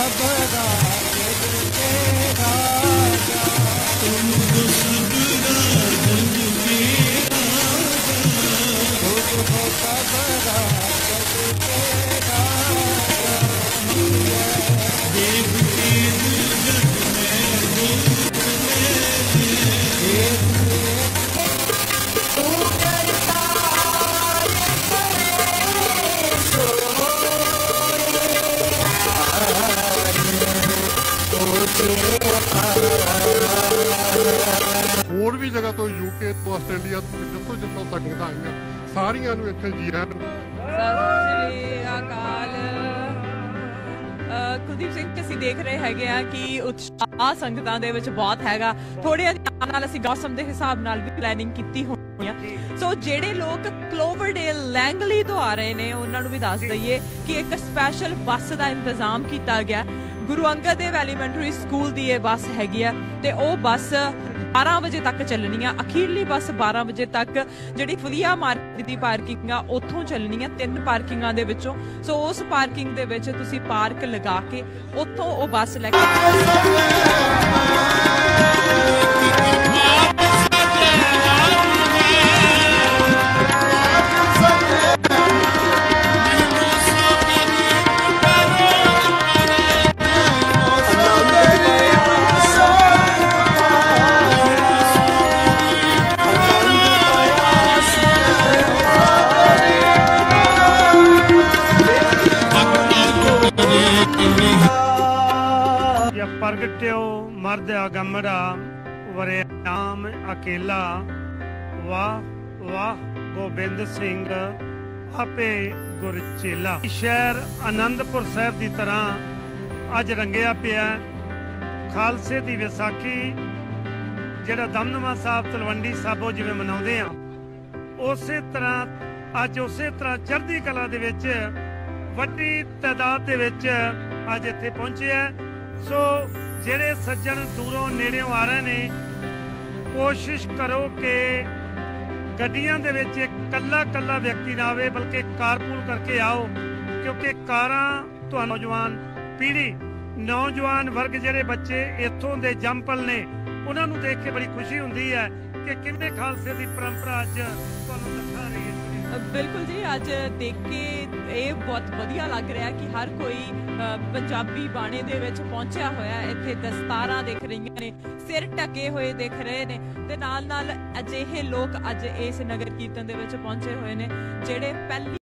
Baba ਹੋਰ ਵੀ ਜਗ੍ਹਾ ਤੋਂ ਯੂਕੇ ਤੋਂ ਆਸਟ੍ਰੇਲੀਆ ਤੋਂ ਜਿੱਥੋਂ ਜਿੱਥੋਂ ਸੰਗਤਾਂ ਆਈਆਂ। ਸਾਰੀਆਂ ਨੂੰ ਇੱਥੇ ਜੀ ਆਇਆਂ ਨੂੰ। ਸਤਿ ਸ਼੍ਰੀ ਅਕਾਲ। ਕੁਲਦੀਪ ਸਿੰਘ ਅਸੀਂ ਦੇਖ ਰਹੇ ਹੈਗੇ ਆ ਕਿ ਉਤਸ਼ਾਹ ਸੰਗਤਾਂ ਦੇ ਵਿੱਚ ਬਹੁਤ ਹੈਗਾ। ਥੋੜੇ ਨਾਲ ਅਸੀਂ ਗੌਸਮ ਦੇ ਹਿਸਾਬ ਨਾਲ ਵੀ ਪਲੈਨਿੰਗ ਕੀਤੀ ਹੋਣੀ ਆ। ਸੋ ਜਿਹੜੇ ਲੋਕ ਕਲੋਵਰਡੇਲ ਲੈਂਗਲੀ ਤੋਂ ਆ ਰਹੇ ਨੇ, ਉਹਨਾਂ ਨੂੰ ਵੀ ਦੱਸ ਦਈਏ ਕਿ ਇੱਕ ਸਪੈਸ਼ਲ ਬੱਸ ਦਾ ਇੰਤਜ਼ਾਮ ਕੀਤਾ ਗਿਆ। ਗੁਰੂ ਅੰਗਦ ਦੇਵ ਐਲੀਮੈਂਟਰੀ ਸਕੂਲ ਦੀ ਇਹ ਬੱਸ ਹੈਗੀ ਆ ਤੇ ਉਹ ਬੱਸ 12 ਵਜੇ ਤੱਕ ਚੱਲਣੀ ਆ। ਅਖੀਰਲੀ ਬੱਸ 12 ਵਜੇ ਤੱਕ ਜਿਹੜੀ ਫਲੀਆ ਮਾਰਕੀਟ ਦੀ ਪਾਰਕਿੰਗ ਆ, ਉੱਥੋਂ ਚੱਲਣੀ ਆ, ਤਿੰਨ ਪਾਰਕਿੰਗਾਂ ਦੇ ਵਿੱਚੋਂ। ਸੋ ਉਸ ਪਾਰਕਿੰਗ ਦੇ ਵਿੱਚ ਤੁਸੀਂ ਪਾਰਕ ਲਗਾ ਕੇ ਉੱਥੋਂ ਉਹ ਬੱਸ ਲੈ ਕੇ ਪ੍ਰਗਟਿਓ ਮਰਦ ਅਗੰਮੜਾ ਵਰਿਆਮ ਅਕੇਲਾ। ਵਾਹ ਵਾਹ, ਗੋਬਿੰਦ ਸਿੰਘ, ਆਪੇ ਗੁਰਚੇਲਾ ਸ਼ਹਿਰ ਆਨੰਦਪੁਰ ਸਾਹਿਬ ਦੀ ਤਰ੍ਹਾਂ ਅੱਜ ਰੰਗਿਆ ਪਿਆ ਖਾਲਸੇ ਦੀ ਵਿਸਾਖੀ, ਜਿਹੜਾ ਦਮਦਮਾ ਸਾਹਿਬ ਤਲਵੰਡੀ ਸਾਬੋ ਜਿਵੇਂ ਮਨਾਉਂਦੇ ਆ, ਉਸੇ ਤਰ੍ਹਾਂ, ਅੱਜ ਉਸੇ ਤਰ੍ਹਾਂ ਚੜ੍ਹਦੀ ਕਲਾ ਦੇ ਵਿੱਚ ਵੱਡੀ ਤਾਦਾਦ ਦੇ ਵਿੱਚ ਅੱਜ ਇੱਥੇ ਪਹੁੰਚੇ ਆ। ਸੋ ਜਿਹੜੇ ਸੱਜਣ ਦੂਰੋਂ ਨੇੜਿਓਂ ਆ ਰਹੇ ਨੇ, ਕੋਸ਼ਿਸ਼ ਕਰੋ ਕਿ ਗੱਡੀਆਂ ਦੇ ਵਿੱਚ ਇਕੱਲਾ ਇਕੱਲਾ ਵਿਅਕਤੀ ਨਾ ਆਵੇ, ਬਲਕਿ ਕਾਰਪੂਲ ਕਰਕੇ ਆਓ, ਕਿਉਂਕਿ ਕਾਰਾਂ ਤੁਹਾਨੂੰ ਨੌਜਵਾਨ ਪੀੜ੍ਹੀ, ਨੌਜਵਾਨ ਵਰਗ ਜਿਹੜੇ ਬੱਚੇ ਇੱਥੋਂ ਦੇ ਜੰਪਲ ਨੇ, ਉਹਨਾਂ ਨੂੰ ਦੇਖ ਕੇ ਬੜੀ ਖੁਸ਼ੀ ਹੁੰਦੀ ਹੈ ਕਿ ਕਿੰਨੇ ਖਾਲਸੇ ਦੀ ਪਰੰਪਰਾ ਅੱਜ ਤੁਹਾਨੂੰ ਦਿਖਾ ਰਹੀ ਹੈ। ਬਿਲਕੁਲ ਜੀ ਅੱਜ ਦੇਖ ਕੇ ਇਹ ਬਹੁਤ ਵਧੀਆ ਲੱਗ ਰਿਹਾ ਕਿ ਹਰ ਕੋਈ ਅ, ਪੰਜਾਬੀ ਬਾਣੇ ਦੇ ਵਿੱਚ ਪਹੁੰਚਿਆ ਹੋਇਆ ਇੱਥੇ ਦਸਤਾਰਾਂ ਦਿਖ ਰਹੀਆਂ ਨੇ ਸਿਰ ਢਕੇ ਹੋਏ ਦਿਖ ਰਹੇ ਨੇ ਤੇ ਨਾਲ ਨਾਲ ਅਜਿਹੇ ਲੋਕ ਅੱਜ ਇਸ ਨਗਰ ਕੀਰਤਨ ਦੇ ਵਿੱਚ ਪਹੁੰਚੇ ਹੋਏ ਨੇ ਜਿਹੜੇ ਪਹਿਲੀ